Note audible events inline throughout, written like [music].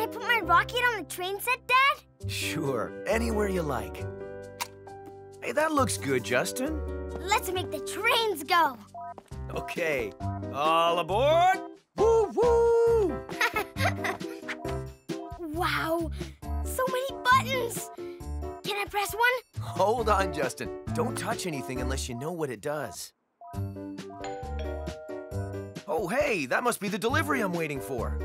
Can I put my rocket on the train set, Dad? Sure, anywhere you like. Hey, that looks good, Justin. Let's make the trains go. Okay, all aboard! Woo woo! [laughs] wow, so many buttons. Can I press one? Hold on, Justin. Don't touch anything unless you know what it does. Oh, hey, that must be the delivery I'm waiting for.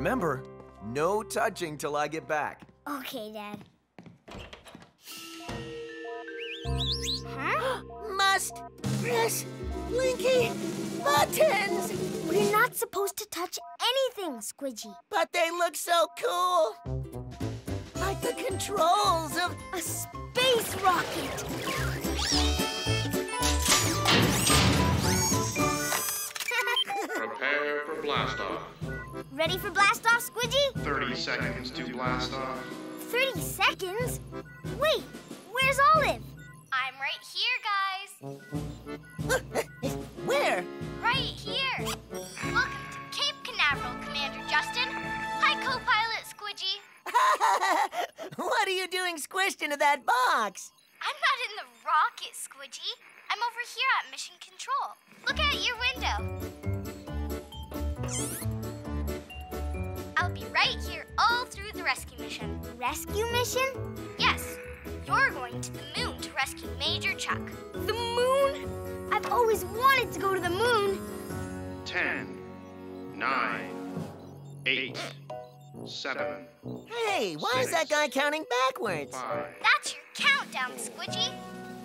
Remember, no touching till I get back. Okay, Dad. Huh? [gasps] Must press blinky buttons. We're not supposed to touch anything, Squidgy. But they look so cool. Like the controls of A space rocket. Prepare for blast off. Ready for blast off, Squidgy? 30 seconds to blast off. 30 seconds? Wait, where's Olive? I'm right here, guys. [laughs] where? Right here. Welcome to Cape Canaveral, Commander Justin. Hi, co-pilot Squidgy. [laughs] what are you doing squished into that box? I'm not in the rocket, Squidgy. I'm over here at Mission Control. Look out your window. I'll be right here all through the rescue mission. Rescue mission? Yes, you're going to the moon to rescue Major Chuck. The moon? I've always wanted to go to the moon. 10, 9, 8, 7, Hey, why is that guy counting backwards? 5, That's your countdown, Squidgy.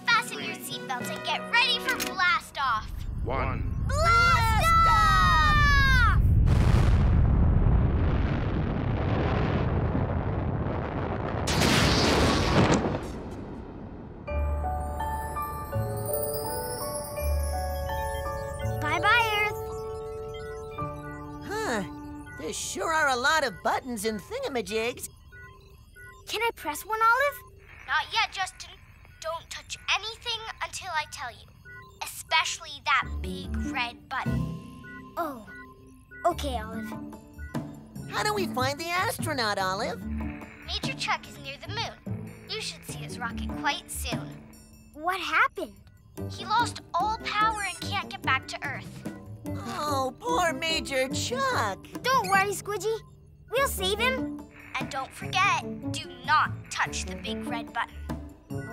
Fasten your seatbelts and get ready for blast off. 1. Blast sure are a lot of buttons and thingamajigs. Can I press one, Olive? Not yet, Justin. Don't touch anything until I tell you. Especially that big red button. Oh, okay, Olive. How do we find the astronaut, Olive? Major Chuck is near the moon. You should see his rocket quite soon. What happened? He lost all power and can't get back to Earth. Oh, poor Major Chuck. Don't worry, Squidgy. We'll save him. And don't forget, do not touch the big red button.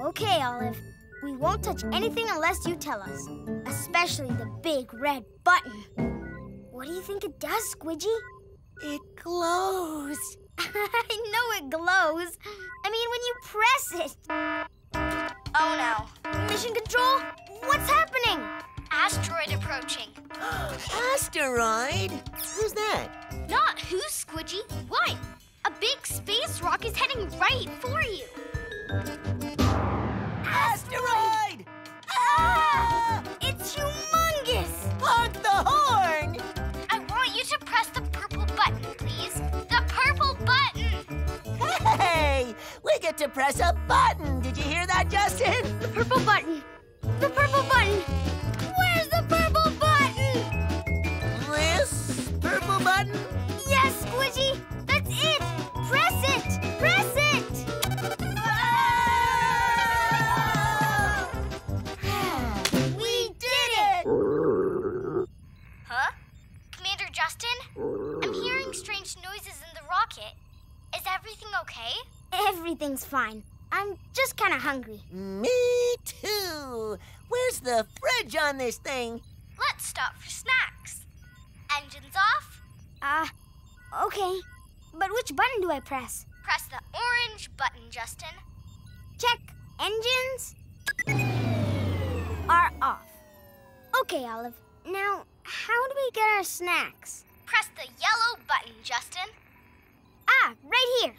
Okay, Olive. We won't touch anything unless you tell us. Especially the big red button. What do you think it does, Squidgy? It glows. [laughs] I know it glows. I mean, when you press it. Oh no. Mission Control, what's happening? Asteroid approaching. [gasps] Asteroid? Who's that? Not who, Squidgy? What? A big space rock is heading right for you. Asteroid! Ah! It's humongous. Honk the horn! I want you to press the purple button, please. The purple button! Hey! We get to press a button. Did you hear that, Justin? The purple button. The purple button. Button? Yes, Squidgy. That's it. Press it. Press it. Ah! we did it. Huh? Commander Justin? I'm hearing strange noises in the rocket. Is everything okay? Everything's fine. I'm just kind of hungry. Me too. Where's the fridge on this thing? Let's stop for snacks. Engines off. Uh, okay. But which button do I press? Press the orange button, Justin. Check. Engines are off. Okay, Olive. Now, how do we get our snacks? Press the yellow button, Justin. Ah, right here.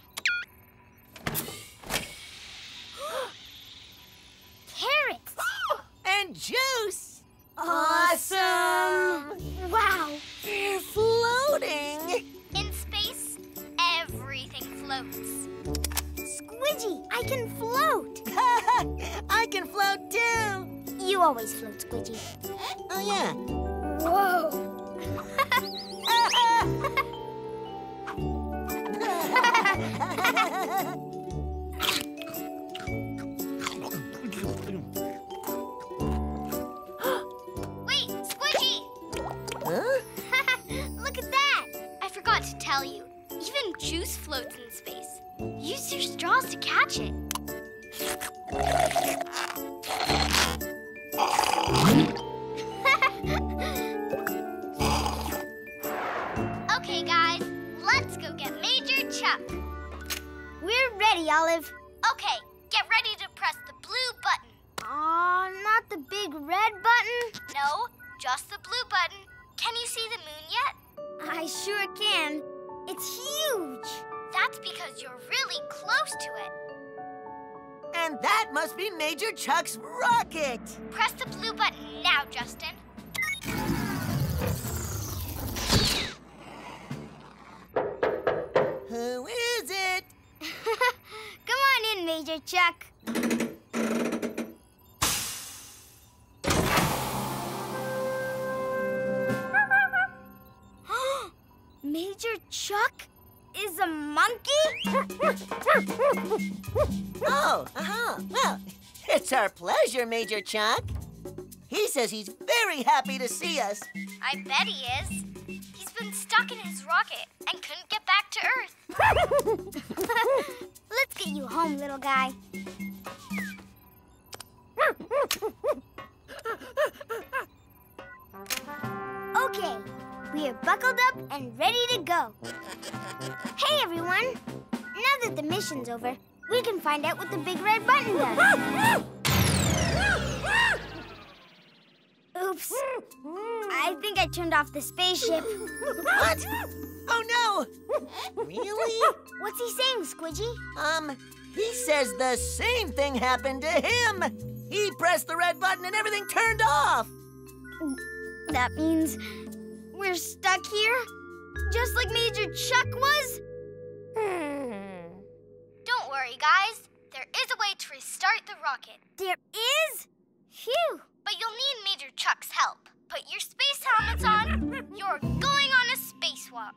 [gasps] Carrots. [gasps] And juice! Awesome. Wow. They're floating! In space, everything floats. Squidgy, I can float. [laughs] I can float too! You always float, Squidgy. Oh, yeah. Whoa. [laughs] [laughs] tell you. Even juice floats in space. Use your straws to catch it. [laughs] okay, guys, let's go get Major Chuck. We're ready, Olive. Okay, get ready to press the blue button. Aw, not the big red button. No, just the blue button. Can you see the moon yet? I sure can. It's huge. That's because you're really close to it. And that must be Major Chuck's rocket. Press the blue button now, Justin. Who is it? [laughs] Come on in, Major Chuck. [gasps] Major Chuck is a monkey? [laughs] Oh, uh-huh. Well, it's our pleasure, Major Chuck. He says he's very happy to see us. I bet he is. He's been stuck in his rocket and couldn't get back to Earth. [laughs] Let's get you home, little guy. [laughs] Okay, we are buckled up and ready to go. Hey, everyone! Now that the mission's over, we can find out what the big red button does. Oops. I think I turned off the spaceship. What? Oh, no. Really? What's he saying, Squidgy? Um, he says the same thing happened to him. He pressed the red button and everything turned off. That means we're stuck here? Just like Major Chuck was? Hmm. Don't worry, guys. There is a way to restart the rocket, There is? Phew! but you'll need Major Chuck's help. Put your space helmets on. [laughs] You're going on a spacewalk.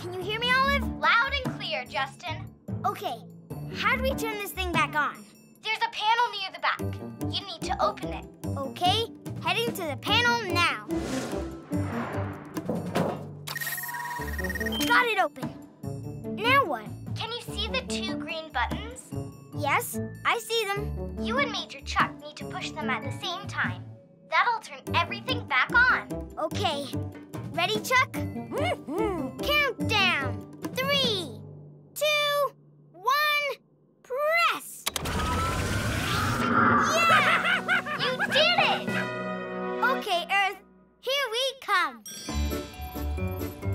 Can you hear me, Olive? Loud and clear, Justin. Okay, how do we turn this thing back on? There's a panel near the back. You need to open it. Okay, heading to the panel now. Got it open. Now what? Can you see the two green buttons? Yes, I see them. You and Major Chuck need to push them at the same time. That'll turn everything back on. Okay, ready, Chuck? Mm-hmm. Countdown. Three, two, one, press. Yeah!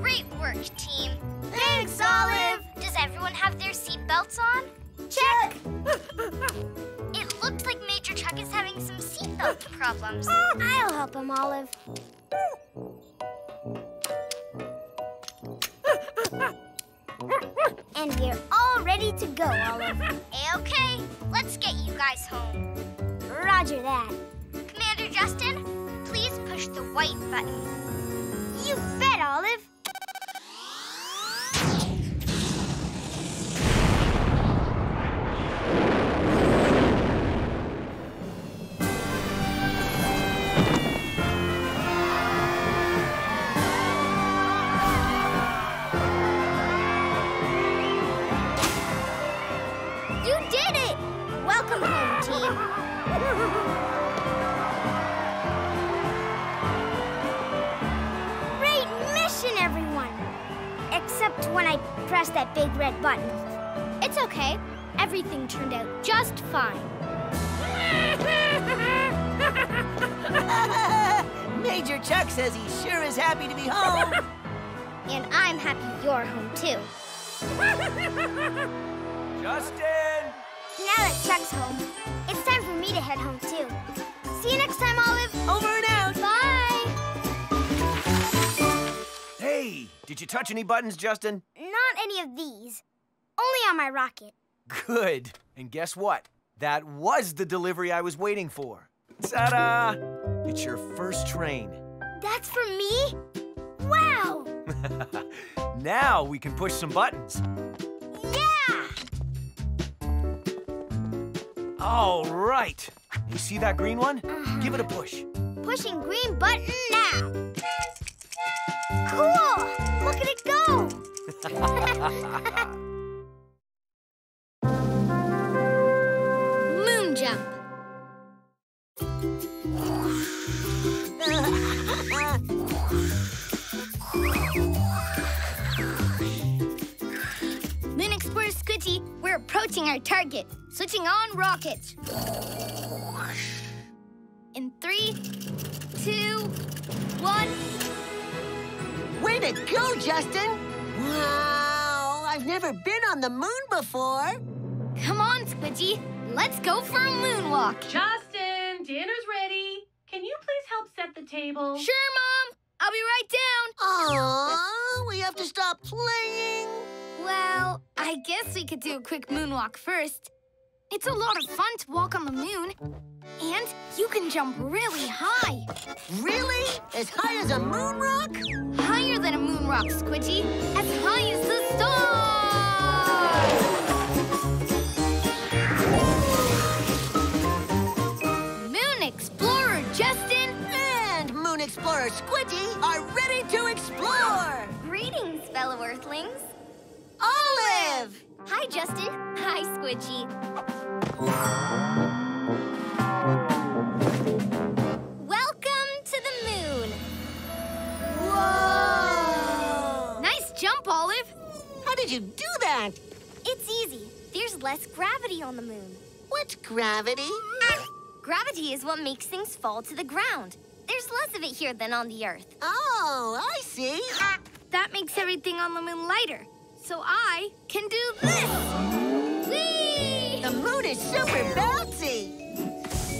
Great work, team. Thanks, Olive. Does everyone have their seatbelts on? Check. [laughs] It looked like Major Chuck is having some seatbelt [laughs] problems. Ah, I'll help him, Olive. [laughs] And we're all ready to go, Olive. A-okay, let's get you guys home. Roger that. Commander Justin, push the white button. You bet, Olive. When I pressed that big red button. It's okay. Everything turned out just fine. [laughs] Major Chuck says he sure is happy to be home. [laughs] And I'm happy you're home, too. [laughs] Justin! Now that Chuck's home, it's time for me to head home, too. See you next time, Olive. Did you touch any buttons, Justin? Not any of these. Only on my rocket. Good. And guess what? That was the delivery I was waiting for. Ta-da! It's your first train. That's for me? Wow! [laughs] Now we can push some buttons. Yeah! All right. You see that green one? Uh-huh. Give it a push. Pushing green button now. Cool! Look at it go! [laughs] Moon jump. Moon Explorer Squidgy, we're approaching our target. Switching on rockets. In three, two, one. Way to go, Justin! Wow, I've never been on the moon before. Come on, Squidgy. Let's go for a moonwalk. Justin, dinner's ready. Can you please help set the table? Sure, Mom. I'll be right down. Aww, we have to stop playing. Well, I guess we could do a quick moonwalk first. It's a lot of fun to walk on the moon. And you can jump really high. Really? As high as a moon rock? Higher than a moon rock, Squidgy. As high as the stars! Moon Explorer Justin! And Moon Explorer Squidgy are ready to explore. Greetings, fellow Earthlings. Olive! Hi, Justin. Hi, Squidgy. You do that? It's easy. There's less gravity on the moon. What's gravity? Ah, gravity is what makes things fall to the ground. There's less of it here than on the Earth. Oh, I see. That makes everything on the moon lighter. So I can do this. Whee! The moon is super bouncy.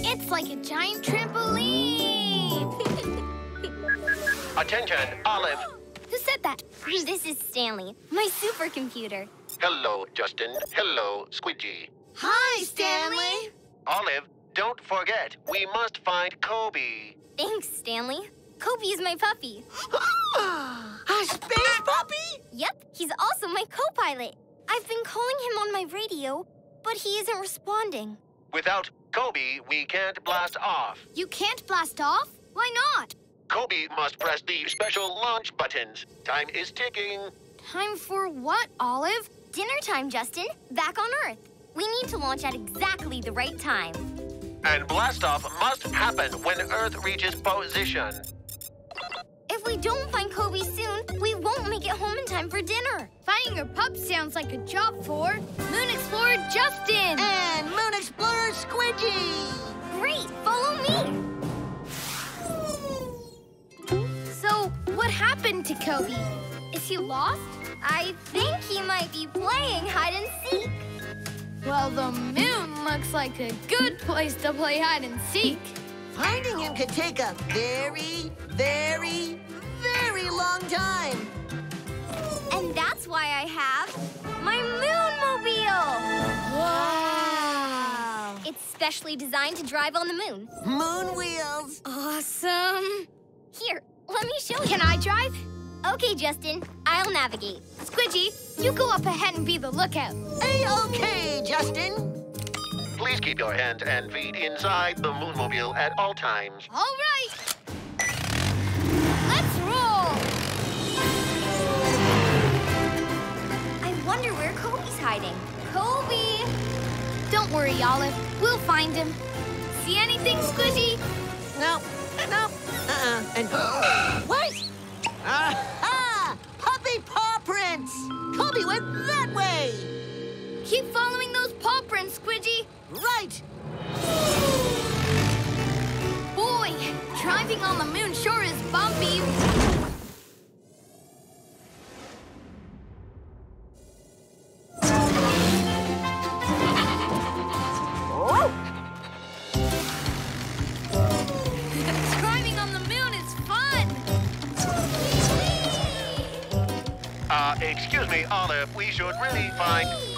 It's like a giant trampoline. [laughs] Attention, Olive. Who said that? This is Stanley, my supercomputer. Hello, Justin. Hello, Squidgy. Hi, Stanley. Olive, don't forget, we must find Kobe. Thanks, Stanley. Kobe is my puppy. [gasps] A space puppy? Yep, he's also my co-pilot. I've been calling him on my radio, but he isn't responding. Without Kobe, we can't blast off. You can't blast off? Why not? Kobe must press the special launch buttons. Time is ticking. Time for what, Olive? Dinner time, Justin. Back on Earth. We need to launch at exactly the right time. And blastoff must happen when Earth reaches position. If we don't find Kobe soon, we won't make it home in time for dinner. Finding your pup sounds like a job for Moon Explorer Justin. And Moon Explorer Squidgy. Great, follow me. So, what happened to Kobe? Is he lost? I think he might be playing hide and seek. Well, the moon looks like a good place to play hide and seek. Finding him could take a very, very, very long time. And that's why I have my Moonmobile. Wow. It's specially designed to drive on the moon. Moon wheels. Awesome. Here, let me show you. Can I drive? Okay, Justin. I'll navigate. Squidgy, you go up ahead and be the lookout. A-okay, Justin. Please keep your hands and feet inside the Moonmobile at all times. All right. Let's roll. I wonder where Kobe's hiding. Kobe! Don't worry, Olive. We'll find him. See anything, Squidgy? No, no, uh-uh. And [gasps] what? Aha! Ah, puppy paw prints. Kobe went that way. Keep following those paw prints, Squidgy. Right. Boy, driving on the moon sure is bumpy. Olive, we should really find...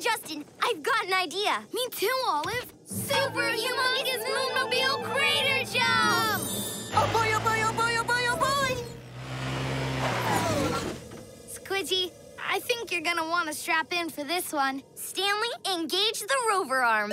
Justin, I've got an idea. Me too, Olive. Super humongous Moonmobile crater jump! Oh boy, oh boy, oh boy, oh boy, oh boy! Squidgy, I think you're gonna want to strap in for this one. Stanley, engage the rover arm.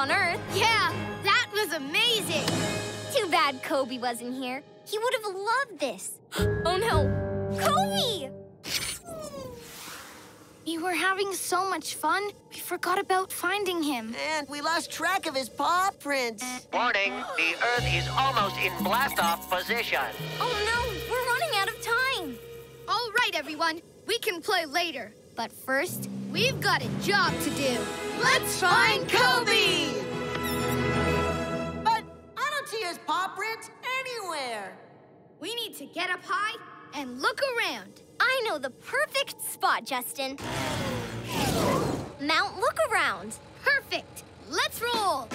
On Earth. Yeah, that was amazing. Too bad Kobe wasn't here. He would have loved this. [gasps] Oh no, Kobe! We were having so much fun, we forgot about finding him. And we lost track of his paw prints. Warning, the Earth is almost in blast-off position. Oh no, we're running out of time. All right, everyone, we can play later. But first, we've got a job to do. Let's find Kobe! But I don't see his paw prints anywhere. We need to get up high and look around. I know the perfect spot, Justin. Mount Look Around. Perfect. Let's roll.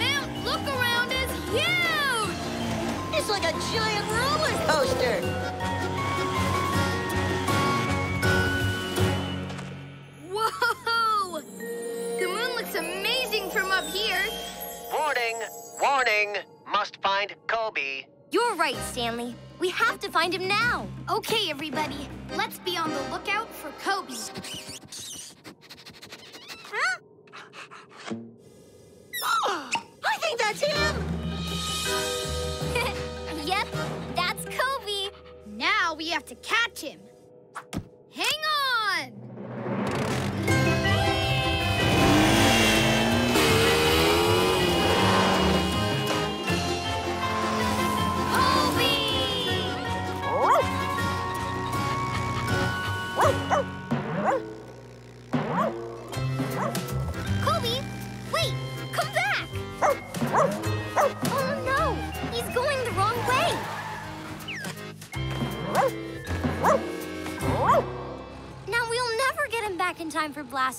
Mount Look Around is huge! It's like a giant roller coaster. From up here. Warning, warning, must find Kobe. You're right, Stanley. We have to find him now. Okay, everybody, let's be on the lookout for Kobe. Huh? [gasps] I think that's him. [laughs] yep, that's Kobe. Now we have to catch him.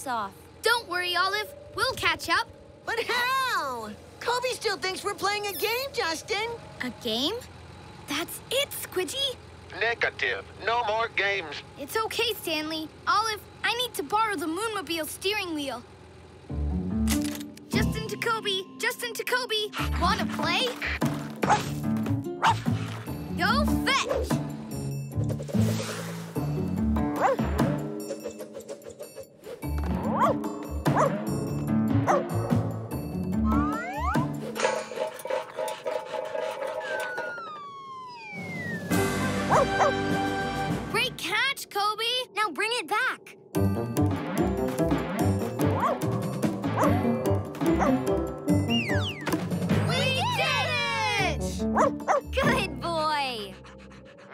Time off. Don't worry, Olive. We'll catch up. But how? Kobe still thinks we're playing a game, Justin. A game? That's it, Squidgy. Negative. No more games. It's okay, Stanley. Olive, I need to borrow the Moonmobile steering wheel. Justin to Kobe, Justin to Kobe. Wanna play? Go fetch! Great catch, Kobe! Now bring it back. We did it! Good boy.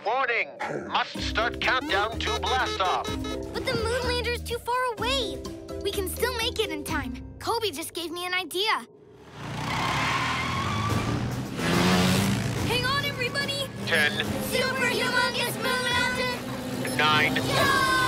Warning, must start countdown to blast-off. But the moon lander's too far away. We can still make it in time. Kobe just gave me an idea. Hang on, everybody! Ten, Super humongous moon mountain! nine, eight,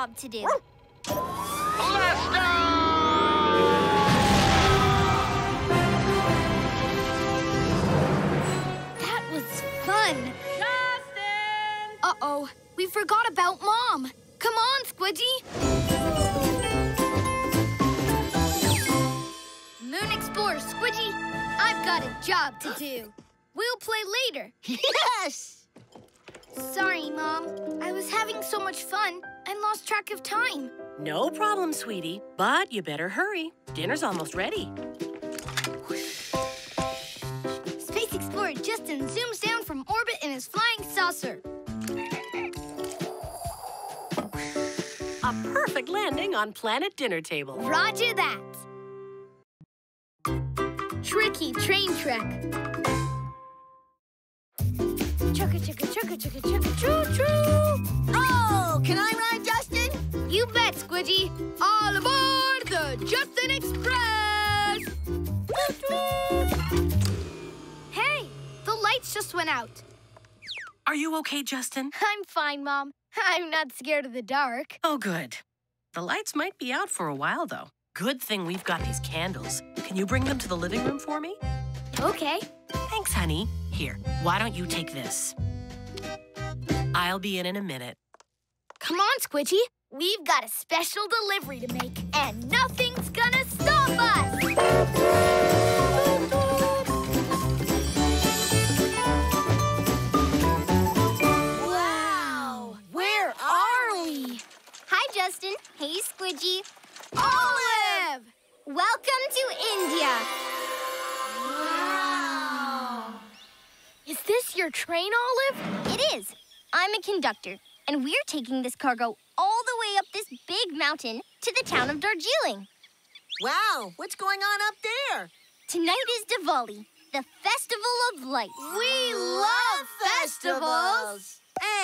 job to do. That was fun. Uh-oh, we forgot about Mom. Come on, Squidgy. Moon Explorer Squidgy, I've got a job to do. We'll play later. [laughs] Yes. Sorry, Mom. I was having so much fun, I lost track of time. No problem, sweetie. But you better hurry. Dinner's almost ready. Space Explorer Justin zooms down from orbit in his flying saucer. A perfect landing on planet dinner table. Roger that. Tricky train trek. Chugga chugga chugga chugga chugga choo choo. Oh, can I ride, Justin? You bet, Squidgy. All aboard the Justin Express. Toot toot. Hey, the lights just went out. Are you okay, Justin? I'm fine, Mom. I'm not scared of the dark. Oh, good. The lights might be out for a while, though. Good thing we've got these candles. Can you bring them to the living room for me? Okay. Thanks, honey. Here, why don't you take this? I'll be in in a minute. Come on, Squidgy. We've got a special delivery to make, and nothing's gonna stop us! wow! Where are we? Hi, Justin. Hey, Squidgy. Olive! Welcome to India. This your train, Olive? It is. I'm a conductor, and we're taking this cargo all the way up this big mountain to the town of Darjeeling. Wow, what's going on up there? Tonight is Diwali, the festival of lights. We love festivals!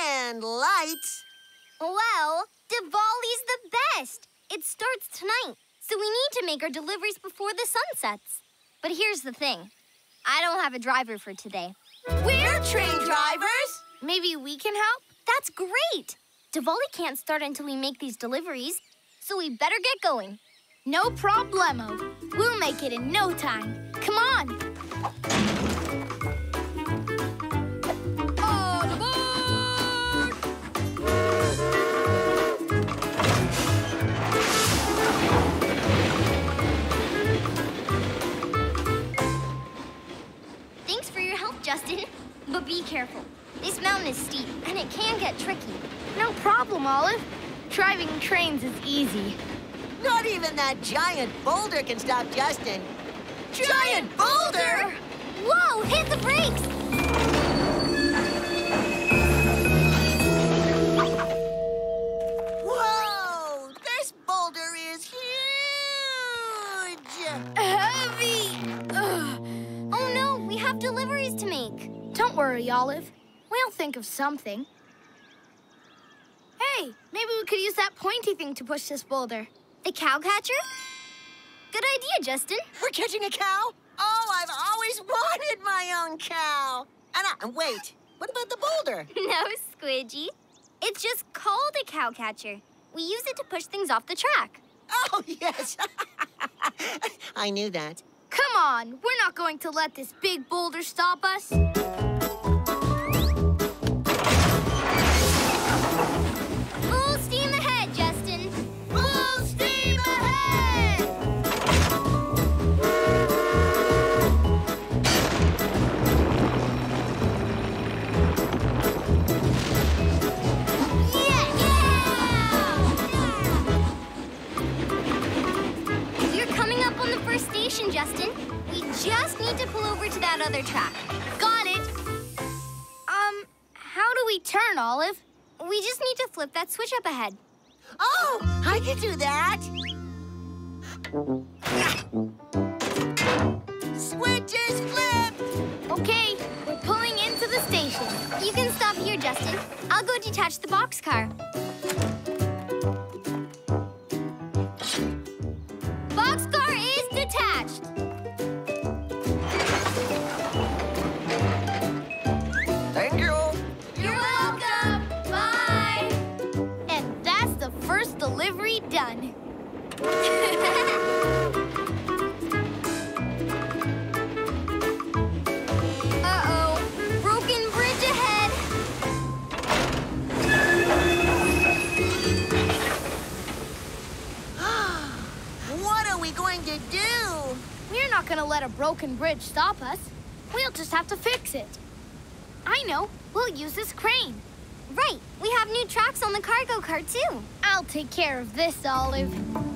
And lights. Well, Diwali's the best. It starts tonight, so we need to make our deliveries before the sun sets. But here's the thing. I don't have a driver for today. We're train drivers! Maybe we can help? That's great! Diwali can't start until we make these deliveries, so we better get going. No problemo. We'll make it in no time. Come on. Be careful. This mountain is steep, and it can get tricky. No problem, Olive. Driving trains is easy. Not even that giant boulder can stop Justin. Giant boulder? Whoa, hit the brakes! Whoa! This boulder is huge! Heavy! Oh no, we have deliveries to make. Don't worry, Olive. We'll think of something. Hey, maybe we could use that pointy thing to push this boulder. The cow catcher? Good idea, Justin. We're catching a cow? Oh, I've always wanted my own cow. And I, wait, what about the boulder? [laughs] no, Squidgy. It's just called a cow catcher. We use it to push things off the track. Oh, yes. [laughs] I knew that. Come on, we're not going to let this big boulder stop us. Justin. We just need to pull over to that other track. Got it. Um, how do we turn, Olive? We just need to flip that switch up ahead. Oh, I can do that. switch is flipped. Okay, we're pulling into the station. You can stop here, Justin. I'll go detach the. Boxcar [laughs] broken bridge ahead. [gasps] What are we going to do? We're not gonna let a broken bridge stop us. We'll just have to fix it. I know. We'll use this crane. Right. We have new tracks on the cargo cart, too. I'll take care of this, Olive.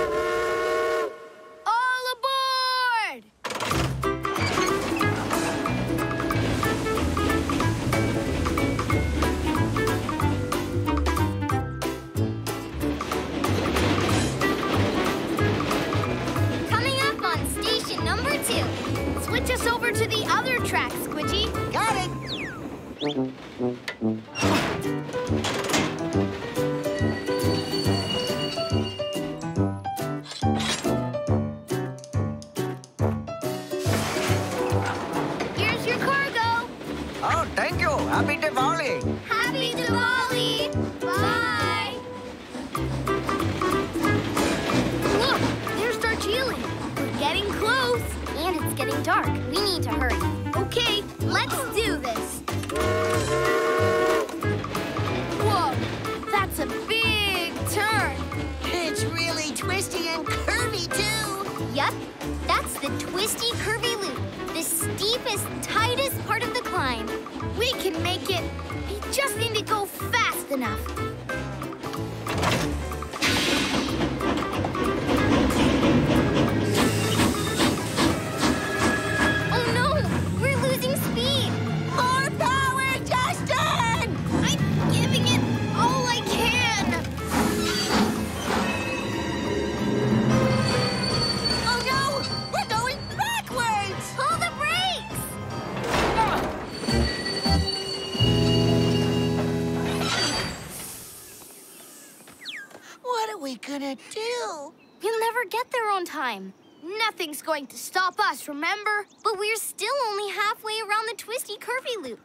do? We'll never get there on time. Nothing's going to stop us, remember? But we're still only halfway around the twisty, curvy loop.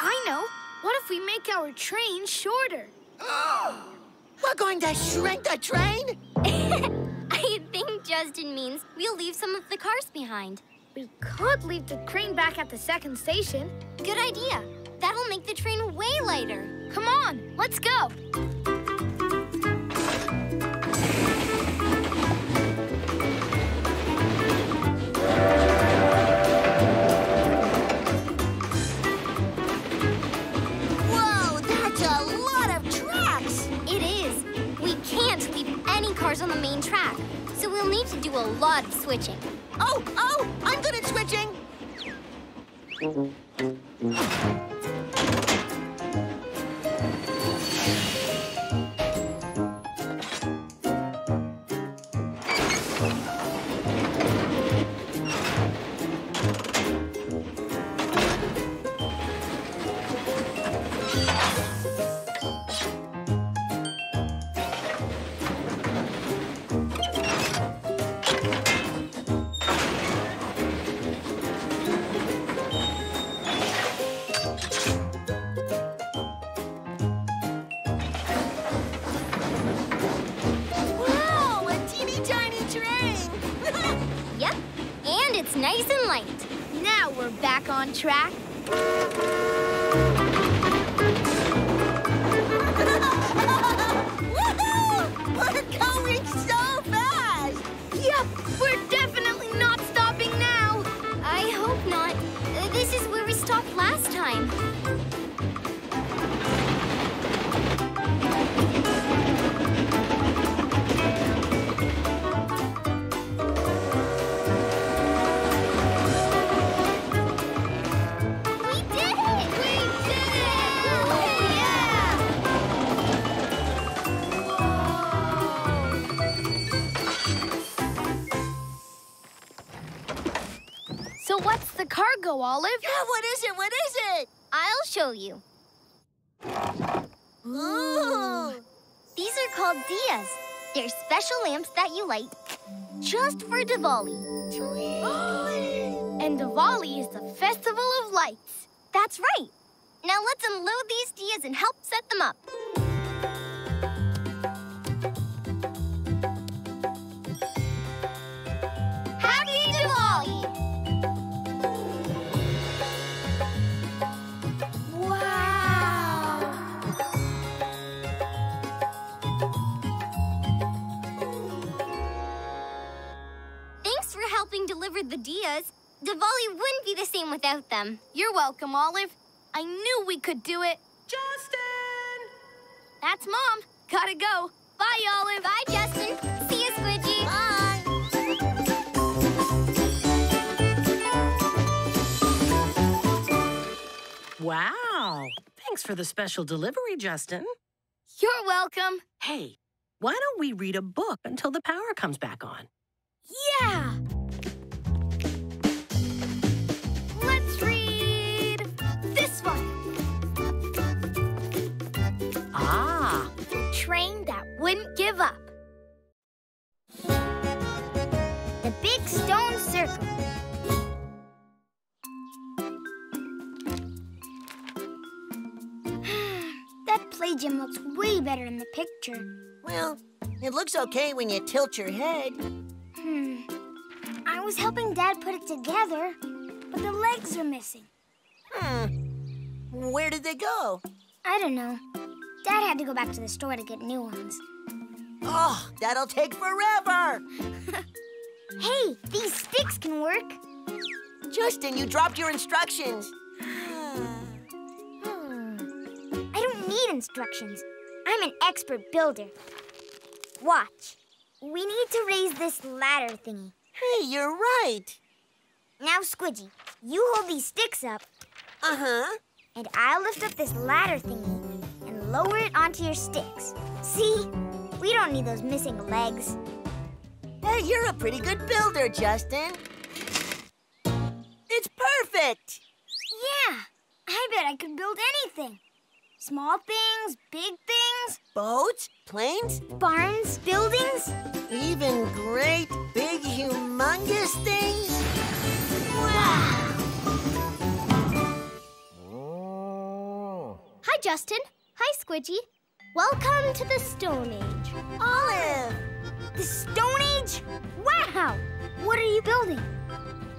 I know. What if we make our train shorter? [gasps] We're going to shrink the train? [laughs] I think Justin means we'll leave some of the cars behind. We could leave the train back at the second station. Good idea. That'll make the train way lighter. Come on, let's go. Cars on the main track, so we'll need to do a lot of switching. Oh, oh, I'm good at switching. Yep, we're definitely not stopping now. I hope not. Uh, This is where we stopped last time. Cargo, Olive? Yeah, what is it? What is it? I'll show you. Ooh! These are called diyas. They're special lamps that you light just for Diwali. And Diwali is the festival of lights. That's right. Now let's unload these diyas and help set them up. Over the diyas. Diwali wouldn't be the same without them. You're welcome, Olive. I knew we could do it. Justin! That's Mom. Gotta go. Bye, Olive. Bye, Justin. See you, Squidgy. Bye. Wow. Thanks for the special delivery, Justin. You're welcome. Hey, why don't we read a book until the power comes back on? Yeah. Train that wouldn't give up. The big stone circle. [sighs] that play gym looks way better in the picture. Well, it looks okay when you tilt your head. Hmm. I was helping Dad put it together, but the legs are missing. Hmm. Where did they go? I don't know. Dad had to go back to the store to get new ones. Oh, that'll take forever. [laughs] Hey, these sticks can work. Justin, you dropped your instructions. [sighs] I don't need instructions. I'm an expert builder. Watch. We need to raise this ladder thingy. Hey, you're right. Now, Squidgy, you hold these sticks up, Uh-huh. and I'll lift up this ladder thingy lower it onto your sticks. See? We don't need those missing legs. Hey, you're a pretty good builder, Justin. It's perfect. Yeah, I bet I could build anything. Small things, big things, Boats, planes, barns, buildings. even great, big, humongous things. Wow. Oh. Hi, Justin. Hi, Squidgy. Welcome to the Stone Age. Olive. The Stone Age? Wow! What are you building?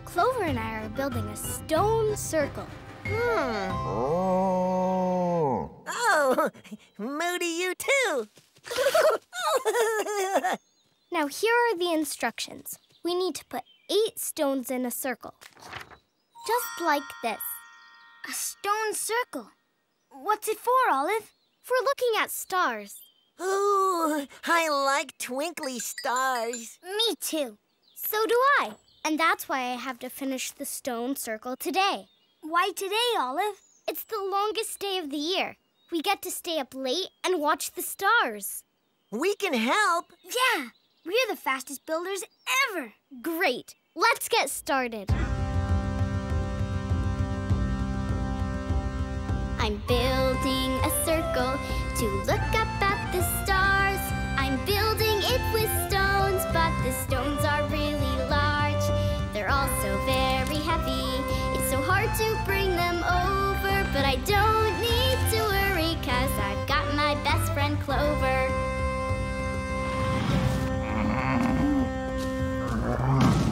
Clover and I are building a stone circle. Hmm. Oh, [laughs] Moody, you too. [laughs] Now, here are the instructions. We need to put eight stones in a circle. Just like this. A stone circle. What's it for, Olive? For looking at stars. Ooh, I like twinkly stars. Me too. So do I. And that's why I have to finish the stone circle today. Why today, Olive? It's the longest day of the year. We get to stay up late and watch the stars. We can help. Yeah, we're the fastest builders ever. Great. Let's get started. Building a circle to look up at the stars. I'm building it with stones, but the stones are really large. They're also very heavy. It's so hard to bring them over, but I don't need to worry, cause I've got my best friend Clover. [laughs]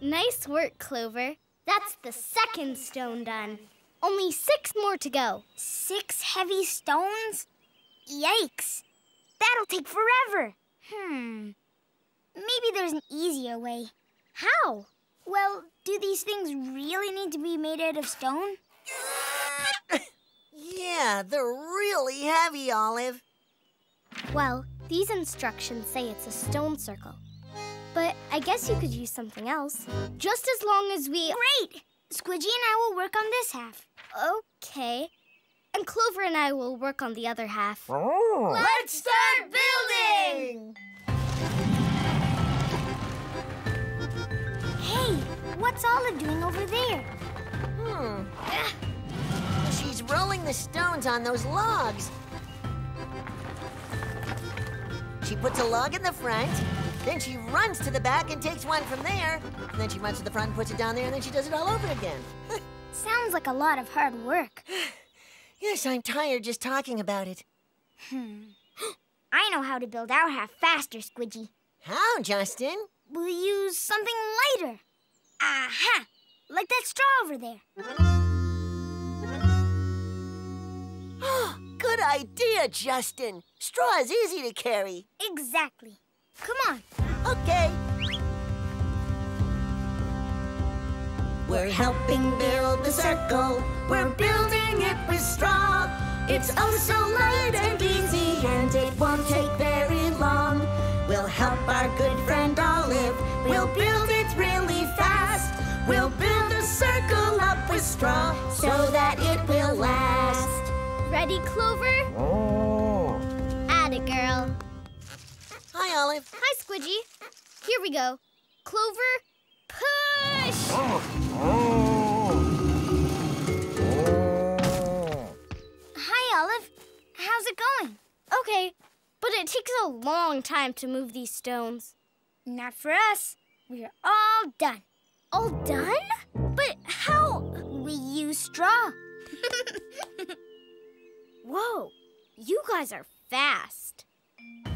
Nice work, Clover. That's the second stone done. Only six more to go. Six heavy stones? Yikes. That'll take forever. Hmm. Maybe there's an easier way. How? Well, do these things really need to be made out of stone? [coughs] Yeah, they're really heavy, Olive. Well, these instructions say it's a stone circle. But I guess you could use something else. Just as long as we. Great! Squidgy and I will work on this half. Okay. And Clover and I will work on the other half. Let's start building! Hey, what's Olive doing over there? Hmm. She's rolling the stones on those logs. She puts a log in the front, then she runs to the back and takes one from there, and then she runs to the front and puts it down there, and then she does it all over again. [laughs] Sounds like a lot of hard work. [sighs] yes, I'm tired just talking about it. Hmm. [gasps] I know how to build our half faster, Squidgy. How, Justin? We'll use something lighter. Aha! Like that straw over there. [gasps] Good idea, Justin. Straw is easy to carry. Exactly. Come on. Okay. We're helping build the circle. We're building it with straw. It's oh so light and easy, and it won't take very long. We'll help our good friend Olive. We'll build it really fast. We'll build a circle up with straw so that it will last. Ready, Clover? Oh. Atta girl. Hi, Olive. Hi, Squidgy. Here we go. Clover, push! Oh. Oh. Hi, Olive. How's it going? Okay, but it takes a long time to move these stones. Not for us. We're all done. All done? But how? We use straw. [laughs] Whoa, you guys are fast.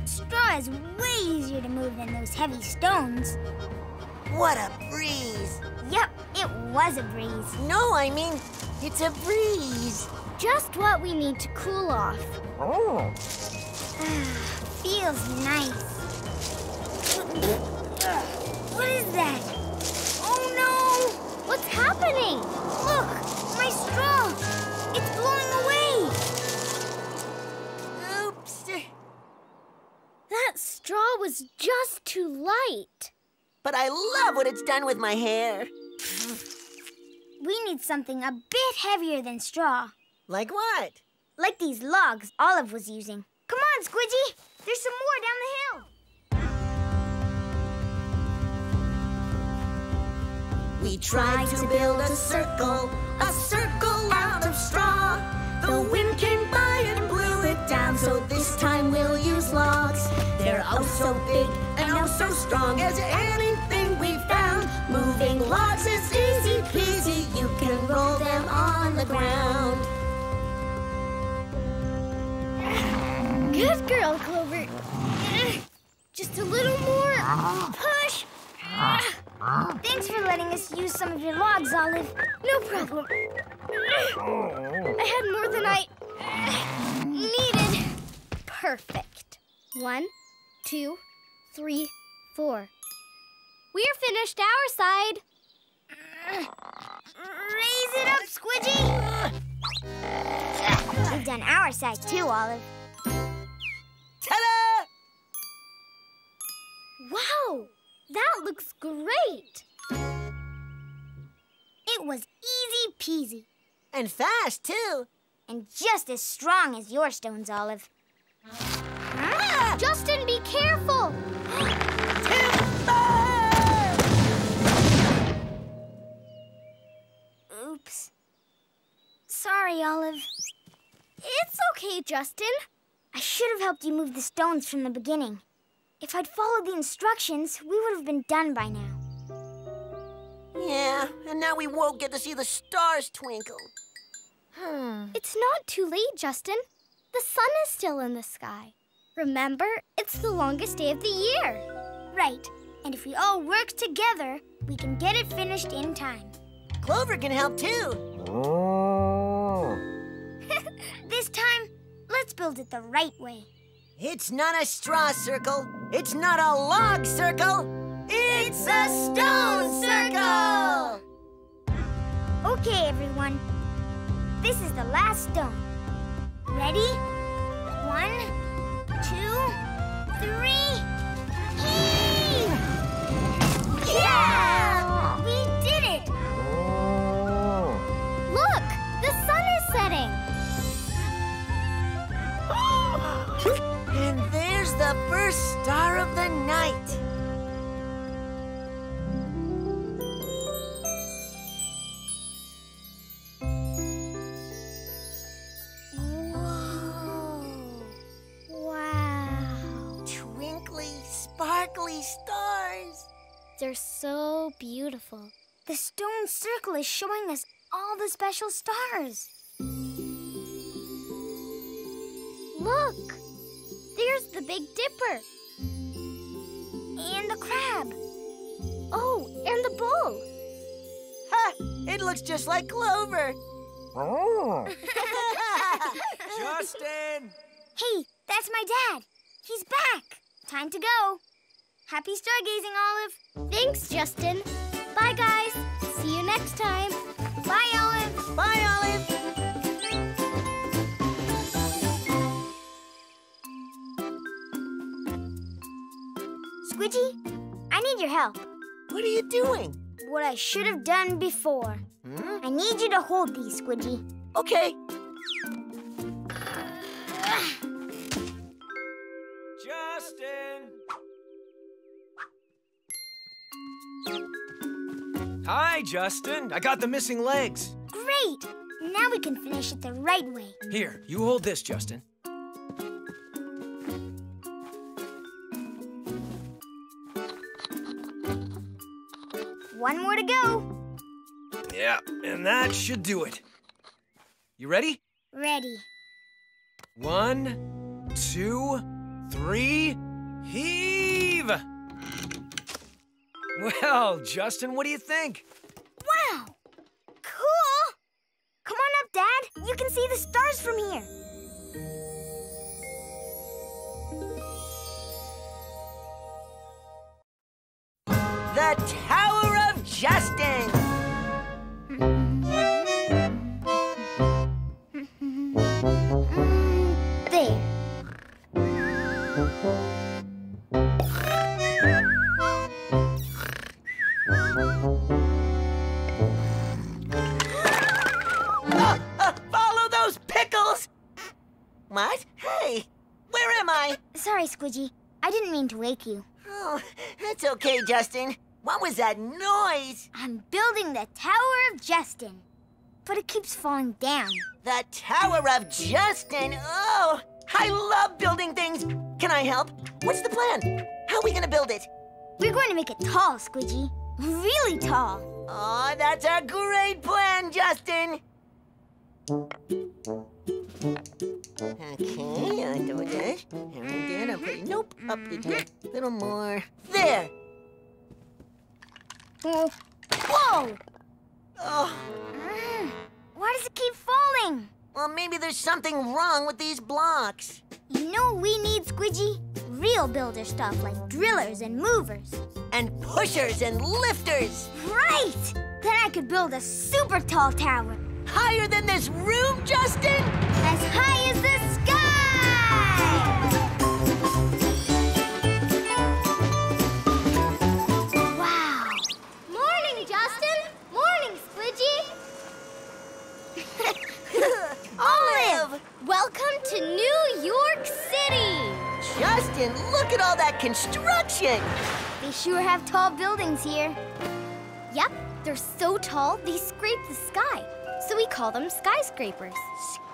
Straw is way easier to move than those heavy stones. What a breeze. Yep, it was a breeze. No, I mean, it's a breeze. Just what we need to cool off. Oh. [sighs] Feels nice. What is that? Oh no! What's happening? Look, my straw. It's blowing away. Oops. That straw was just too light. But I love what it's done with my hair. We need something a bit heavier than straw. Like what? Like these logs Olive was using. Come on, Squidgy. There's some more down the hill. We tried to build a circle, a circle out of straw. The wind came by and blew it down, so this time we'll use logs. They're oh so big oh so strong as anything we found. Moving logs is easy peasy, you can roll them on the ground. Good girl, Clover. Just a little more. Push. Thanks for letting us use some of your logs, Olive. No problem. I had more than I needed. Perfect. One, two, three, four. We're finished our side. Raise it up, Squidgy! We've done our side too, Olive. Ta-da! Wow, that looks great. It was easy peasy. And fast, too. And just as strong as your stones, Olive. Justin, be careful! Oops. Sorry, Olive. It's okay, Justin. I should have helped you move the stones from the beginning. If I'd followed the instructions, we would have been done by now. Yeah, and now we won't get to see the stars twinkle. Hmm. It's not too late, Justin. The sun is still in the sky. Remember, it's the longest day of the year. Right. And if we all work together, we can get it finished in time. Clover can help too. Oh. [laughs] this time, let's build it the right way. It's not a straw circle. It's not a log circle. It's a stone circle! Okay, everyone. This is the last stone. Ready? One, two, three. Heave! Yeah! We did it! Oh. Look, the sun is setting. [gasps] And there's the first star of the night. They're so beautiful. The stone circle is showing us all the special stars. Look, there's the Big Dipper. And the crab. Oh, and the bull. Ha! It looks just like Clover. Oh. Justin! [laughs] Hey, that's my dad. He's back. Time to go. Happy stargazing, Olive. Thanks, Justin. Bye, guys. See you next time. Bye, Olive. Bye, Olive. Squidgy, I need your help. What are you doing? What I should have done before. Hmm? I need you to hold these, Squidgy. Okay. Hi, Justin. I got the missing legs. Great! Now we can finish it the right way. Here, you hold this, Justin. One more to go. Yeah, and that should do it. You ready? Ready. One, two, three, heave! Well, Justin, what do you think? Wow! Cool! Come on up, Dad. You can see the stars from here. The Tower didn't mean to wake you. Oh, that's okay, Justin. What was that noise? I'm building the Tower of Justin. But it keeps falling down. The Tower of Justin. Oh, I love building things. Can I help? What's the plan? How are we gonna build it? We're going to make it tall, Squidgy. Really tall. Oh, that's a great plan, Justin. Okay, I'll do this. And then I'll put nope, up it here. A little more. There. Oh. Whoa! Oh, Mm. Why does it keep falling? well, maybe there's something wrong with these blocks. You know what we need, Squidgy? Real builder stuff like drillers and movers. And pushers and lifters. Right! Then I could build a super tall tower. Higher than this room, Justin? As high as the sky! Wow! Morning, Justin. Morning, Squidgy. [laughs] Olive! Welcome to New York City. Justin, look at all that construction. They sure have tall buildings here. Yep, they're so tall they scrape the sky. So we call them skyscrapers.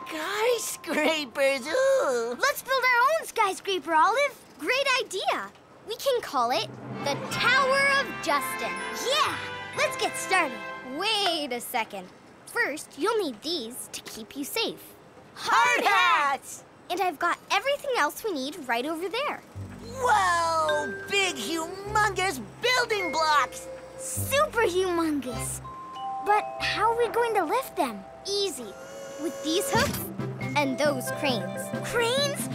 Skyscrapers, ooh. Let's build our own skyscraper, Olive. Great idea. We can call it the Tower of Justin. Yeah! Let's get started. Wait a second. First, you'll need these to keep you safe. Hard hats! And I've got everything else we need right over there. Whoa! Big, humongous building blocks! Super humongous. But how are we going to lift them? Easy. With these hooks and those cranes. Cranes?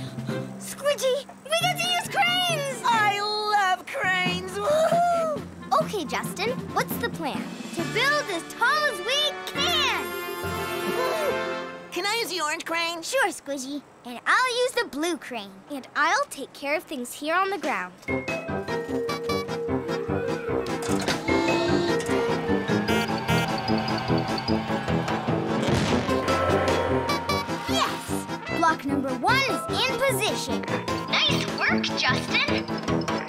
Squidgy, we get to use cranes! I love cranes! Woohoo! Okay, Justin, what's the plan? To build as tall as we can! Can I use the orange crane? Sure, Squidgy. And I'll use the blue crane. And I'll take care of things here on the ground. Block number one is in position. Nice work, Justin.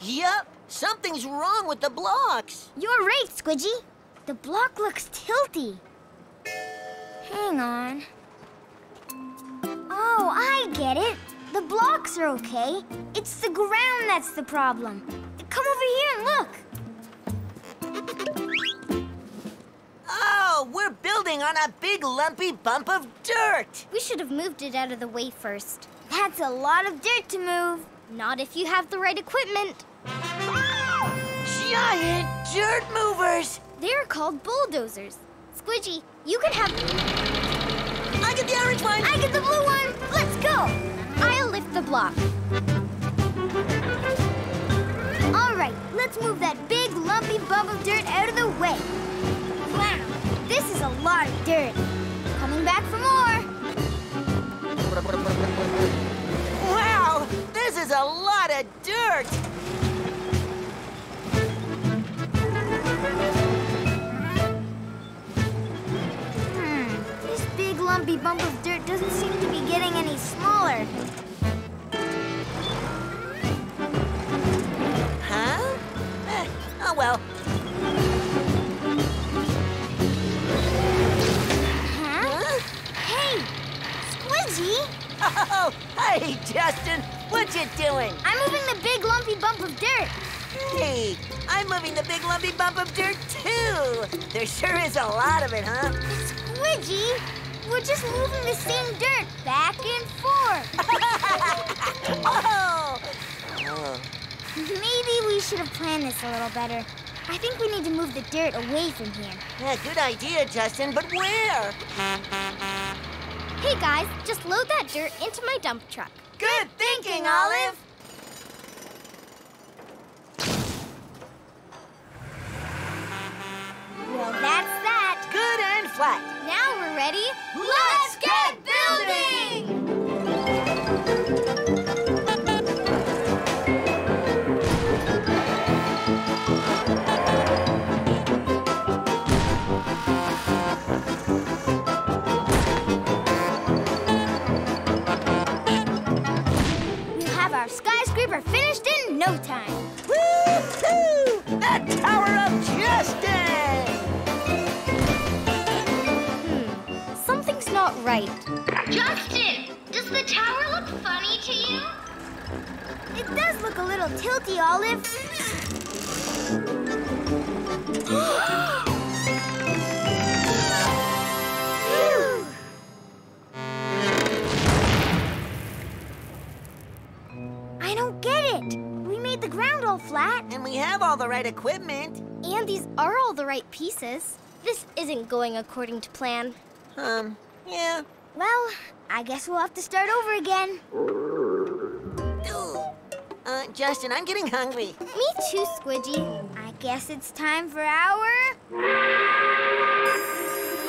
Yup, something's wrong with the blocks. You're right, Squidgy. The block looks tilty. Hang on. Oh, I get it. The blocks are okay. It's the ground that's the problem. Come over here and look. Oh, we're building on a big lumpy bump of dirt. We should have moved it out of the way first. That's a lot of dirt to move. Not if you have the right equipment. Giant dirt movers. They're called bulldozers. Squidgy, you can have... I get the orange one. I get the blue one. Let's go. I'll lift the block. All right, let's move that big lumpy bump of dirt out of the way. Wow, this is a lot of dirt. Coming back for more. This is a lot of dirt. Hmm, this big lumpy bump of dirt doesn't seem to be getting any smaller. Huh? Eh, oh well. Huh? Hey, Squidgy, Oh, hey, Justin. What you doing? I'm moving the big lumpy bump of dirt. Hey, I'm moving the big lumpy bump of dirt too. There sure is a lot of it, huh? Squidgy, we're just moving the same dirt back and forth. Oh! [laughs] oh. Maybe we should have planned this a little better. I think we need to move the dirt away from here. Yeah, good idea, Justin, but where? Hey guys, just load that dirt into my dump truck. Good thinking, Olive. Well, that's that. Good and flat. Now we're ready. Let's get building! Skyscraper finished in no time. Woo-hoo! The Tower of Justin! Something's not right. Justin, does the tower look funny to you? It does look a little tilty, Olive. Flat. And we have all the right equipment. And these are all the right pieces. This isn't going according to plan. Um, yeah. Well, I guess we'll have to start over again. [gasps] Uh, Justin, I'm getting hungry. Me too, Squidgy. I guess it's time for our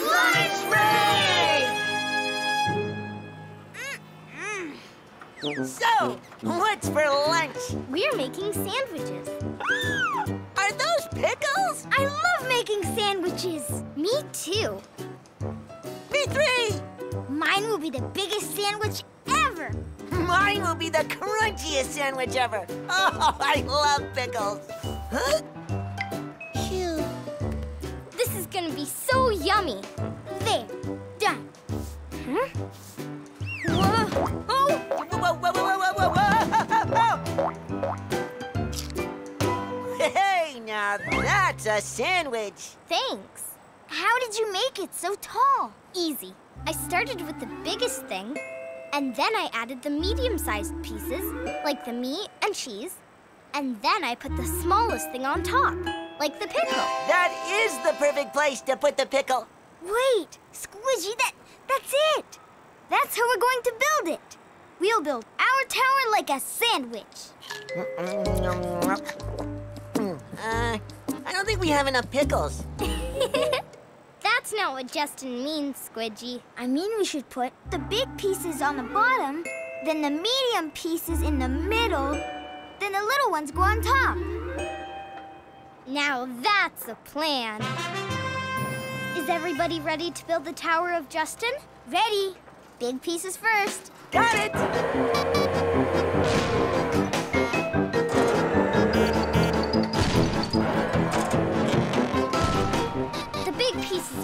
Lunch break! So, what's for lunch? We're making sandwiches. [gasps] Are those pickles? I love making sandwiches. Me too. Me three! Mine will be the biggest sandwich ever. Mine will be the crunchiest sandwich ever. Oh, I love pickles. Huh? Phew. This is gonna be so yummy. There, that's a sandwich. Thanks. How did you make it so tall? Easy. I started with the biggest thing, and then I added the medium-sized pieces, like the meat and cheese, and then I put the smallest thing on top, like the pickle. That is the perfect place to put the pickle. Wait, Squidgy, that that's it. That's how we're going to build it. We'll build our tower like a sandwich. Uh, I don't think we have enough pickles. [laughs] That's not what Justin means, Squidgy. I mean, we should put the big pieces on the bottom, then the medium pieces in the middle, then the little ones go on top. Now that's a plan. Is everybody ready to build the Tower of Justin? Ready? Big pieces first. Got it!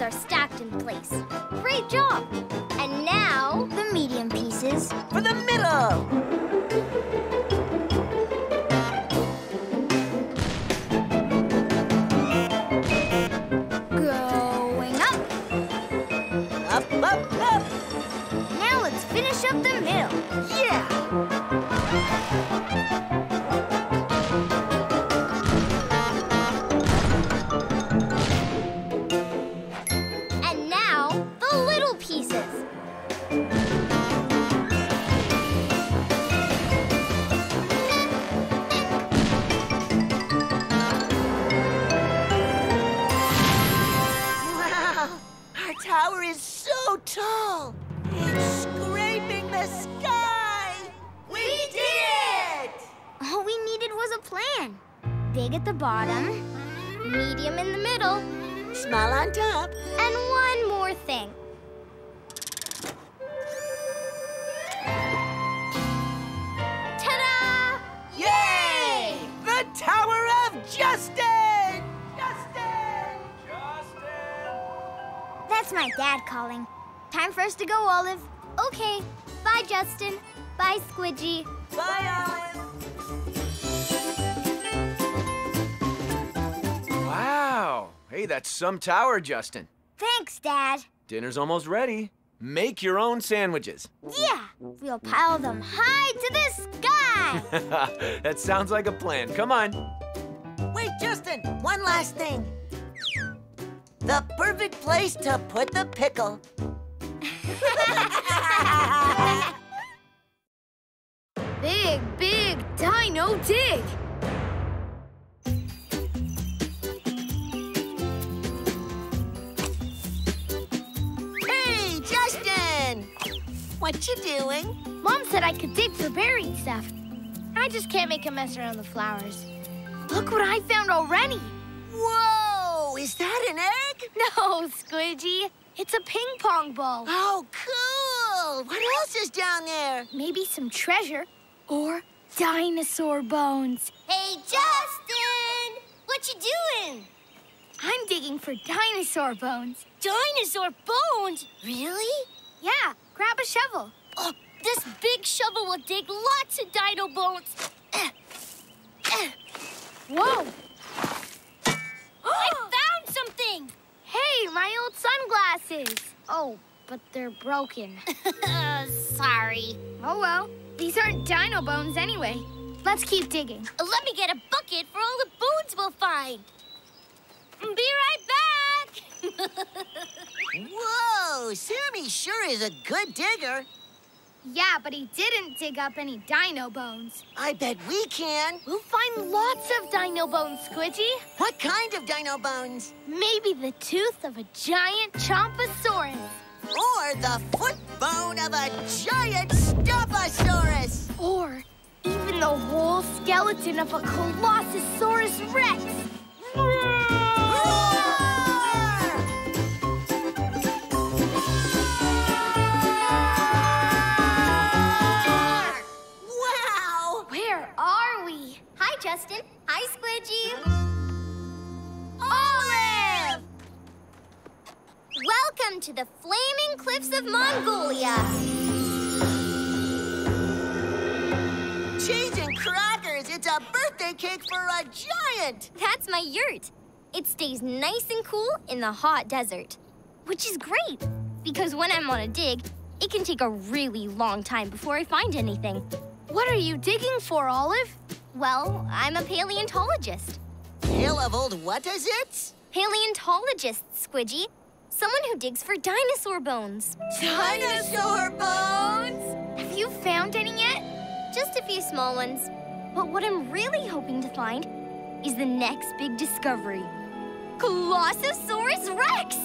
Are stacked in place. Great job! And now, The medium pieces. For the middle! Tower is so tall! It's scraping the sky! We did it! All we needed was a plan. Big at the bottom, medium in the middle, Small on top. and dad calling. Time for us to go, Olive. Okay. Bye, Justin. Bye, Squidgy. Bye, Olive! Wow. Hey, that's some tower, Justin. Thanks, Dad. Dinner's almost ready. Make your own sandwiches. Yeah, we'll pile them high to the sky. [laughs] that sounds like a plan. Come on. Wait, Justin, one last thing. The perfect place to put the pickle. [laughs] Big, big dino dig. Hey, Justin! What you doing? Mom said I could dig for buried stuff. I just can't make a mess around the flowers. Look what I found already. Whoa! Is that an egg? No, Squidgy. It's a ping pong ball. Oh, cool! What else is down there? Maybe some treasure or dinosaur bones. Hey, Justin! What you doing? I'm digging for dinosaur bones. Dinosaur bones? Really? Yeah, grab a shovel. Oh, this big shovel will dig lots of dino bones. Whoa! [gasps] I found! Hey, my old sunglasses. Oh, but they're broken. [laughs] [laughs] Sorry. Oh well, these aren't dino bones anyway. Let's keep digging. Let me get a bucket for all the bones we'll find. Be right back! [laughs] Whoa! Sammy sure is a good digger. Yeah, but he didn't dig up any dino bones. I bet we can. We'll find lots of dino bones, Squidgy. What kind of dino bones? Maybe the tooth of a giant Chomposaurus. Or the foot bone of a giant Stopposaurus. Or even the whole skeleton of a Colossosaurus Rex. Hi, Justin. Hi, Squidgy. Olive! Welcome to the Flaming Cliffs of Mongolia. Cheese and crackers! It's a birthday cake for a giant! That's my yurt. It stays nice and cool in the hot desert. Which is great, because when I'm on a dig, it can take a really long time before I find anything. What are you digging for, Olive? Well, I'm a paleontologist. Hail of old what is it? Paleontologist, Squidgy. Someone who digs for dinosaur bones. Dinosaur bones! Have you found any yet? Just a few small ones. But what I'm really hoping to find is the next big discovery. Colossosaurus Rex!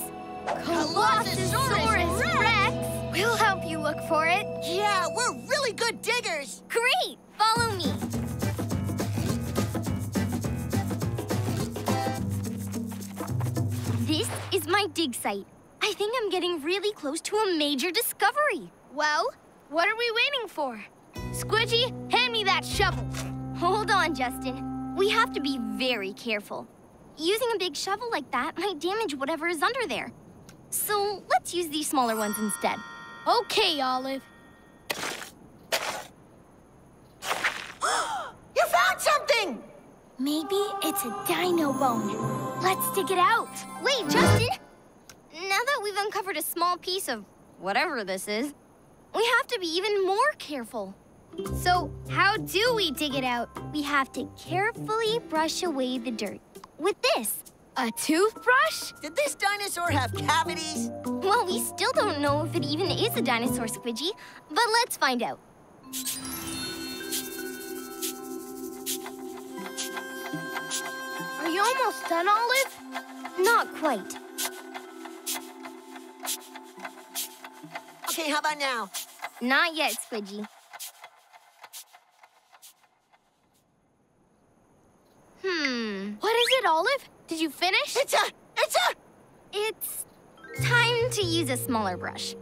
Colossosaurus Rex! We'll help you look for it. Yeah, we're really good diggers! Great! Follow me. My dig site. I think I'm getting really close to a major discovery. Well, what are we waiting for? Squidgy, hand me that shovel. Hold on, Justin. We have to be very careful. Using a big shovel like that might damage whatever is under there. So let's use these smaller ones instead. Okay, Olive. [gasps] You found something! Maybe it's a dino bone. Let's dig it out. Wait, Justin! Now that we've uncovered a small piece of whatever this is, we have to be even more careful. So, how do we dig it out? We have to carefully brush away the dirt. With this. A toothbrush? Did this dinosaur have cavities? Well, we still don't know if it even is a dinosaur, Squidgy. But let's find out. You almost done, Olive? Not quite. Okay, how about now? Not yet, Squidgy. Hmm. What is it, Olive? Did you finish? It's a, it's a. It's time to use a smaller brush.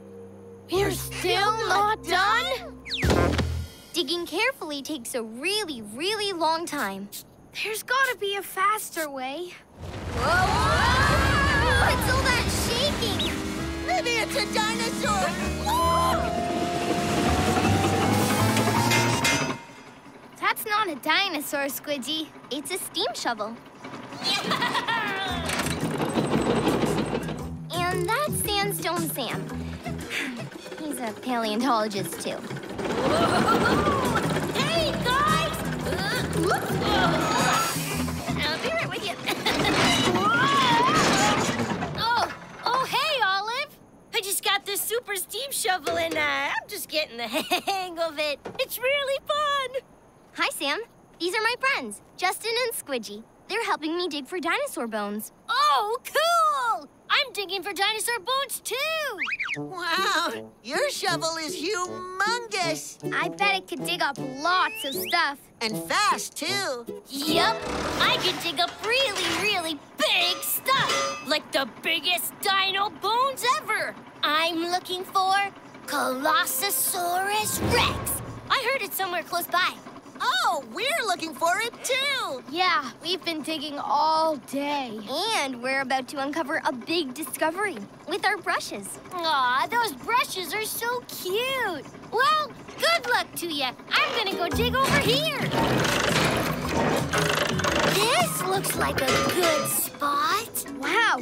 You're still not done? Digging carefully takes a really, really long time. There's gotta be a faster way. Whoa! What's all that shaking? Maybe it's a dinosaur. Look! That's not a dinosaur, Squidgy. It's a steam shovel. [laughs] and that's Sandstone Sam. [sighs] He's a paleontologist, too. [laughs] Hey, guys! Uh, I'll shovel and uh, I'm just getting the [laughs] hang of it. It's really fun. Hi, Sam. These are my friends, Justin and Squidgy. They're helping me dig for dinosaur bones. Oh, cool! I'm digging for dinosaur bones, too. Wow, your shovel is humongous. I bet it could dig up lots of stuff. And fast, too. Yup, I can dig up really, really big stuff. Like the biggest dino bones ever. I'm looking for Colossosaurus Rex. I heard it somewhere close by. Oh, we're looking for it, too. Yeah, we've been digging all day. And we're about to uncover a big discovery with our brushes. Aw, those brushes are so cute. Well, good luck to you. I'm gonna go dig over here. This looks like a good spot. Wow.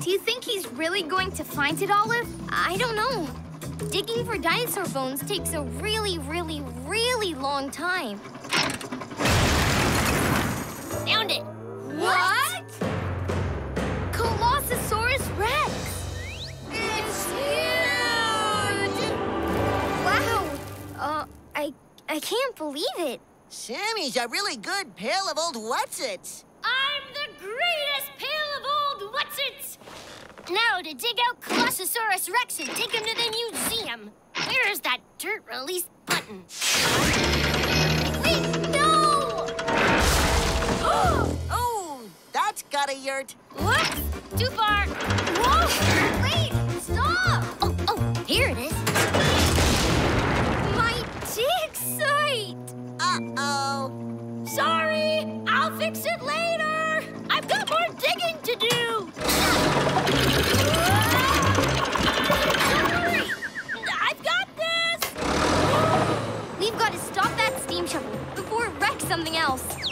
Do you think he's really going to find it, Olive? I don't know. Digging for dinosaur bones takes a really, really, really long time. Found it. What? Colossosaurus Rex! It's huge! Wow. Uh, I, I can't believe it. Sammy's a really good pail of old whatsits. I'm the greatest pail of old whatsits! Now to dig out Colossosaurus Rex and take him to the museum. Where is that dirt release button? Wait, no! [gasps] Oh, that's got a yurt. Whoops! Too far! Whoa! Wait! Stop! Oh, oh, here it is. My dig site! Uh-oh. Sorry! I'll fix it later! I've got this! We've got to stop that steam shovel before it wrecks something else.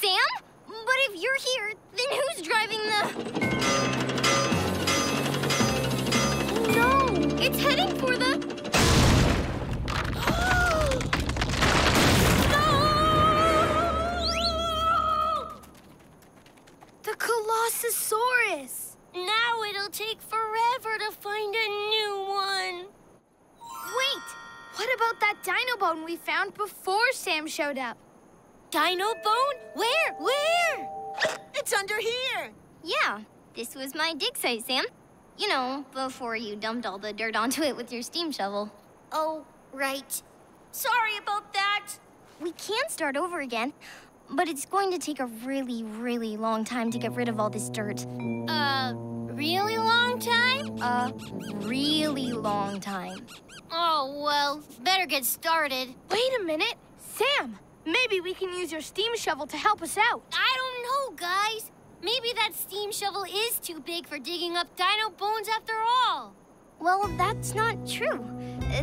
Sam. But if you're here, then who's driving the... No! It's heading for the... [gasps] The Colossosaurus! Now it'll take forever to find a new one. Wait! What about that dino bone we found before Sam showed up? Dino bone? Where? Where? It's under here. Yeah, this was my dig site, Sam. You know, before you dumped all the dirt onto it with your steam shovel. Oh, right. Sorry about that. We can start over again, but it's going to take a really, really long time to get rid of all this dirt. Uh, really long time? A really long time. Oh, well, better get started. Wait a minute. Sam, maybe we can use your steam shovel to help us out. I don't know, guys. Maybe that steam shovel is too big for digging up dino bones after all. Well, that's not true.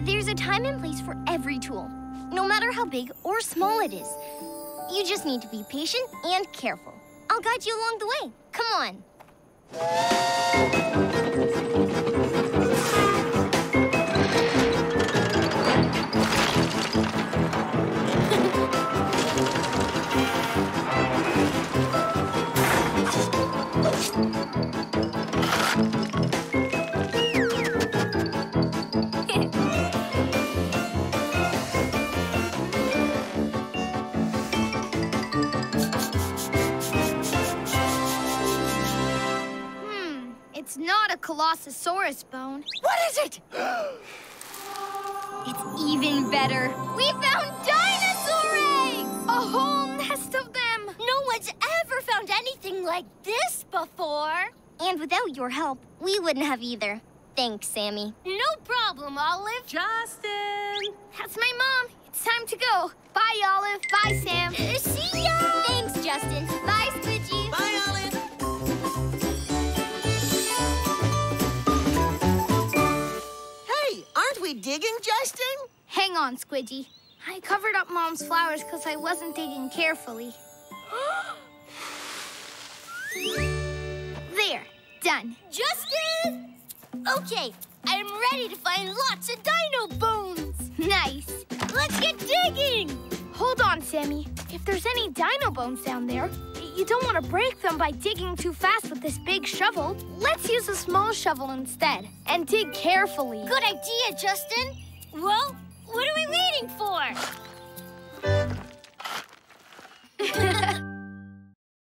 There's a time and place for every tool, no matter how big or small it is. You just need to be patient and careful. I'll guide you along the way. Come on. Colossosaurus bone. What is it? [gasps] it's even better. We found dinosaur eggs! A whole nest of them! No one's ever found anything like this before. And without your help, we wouldn't have either. Thanks, Sammy. No problem, Olive. Justin! That's my mom. It's time to go. Bye, Olive. Bye, Sam. Uh, [laughs] see ya! Thanks, Justin. Bye, we digging, Justin? Hang on, Squidgy. I covered up Mom's flowers because I wasn't digging carefully. [gasps] there, done. Justin! Okay, I'm ready to find lots of dino bones. Nice. Let's get digging! Hold on, Sammy. If there's any dino bones down there, you don't want to break them by digging too fast with this big shovel. Let's use a small shovel instead and dig carefully. Good idea, Justin. Well, what are we waiting for? [laughs] [laughs]